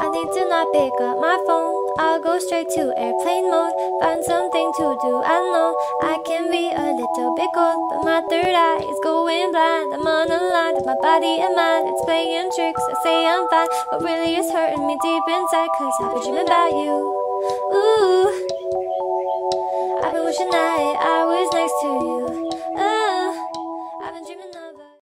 I need to not pick up my phone. I'll go straight to airplane mode. Find something to do. I know I can be a little bit cold, but my third eye is going blind. I'm on a line with my body and mind. It's playing tricks. I say I'm fine, but really it's hurting me deep inside. Cause I've been dreaming about you. Ooh, I've been wishing I I was next to you. Ooh, I've been dreaming.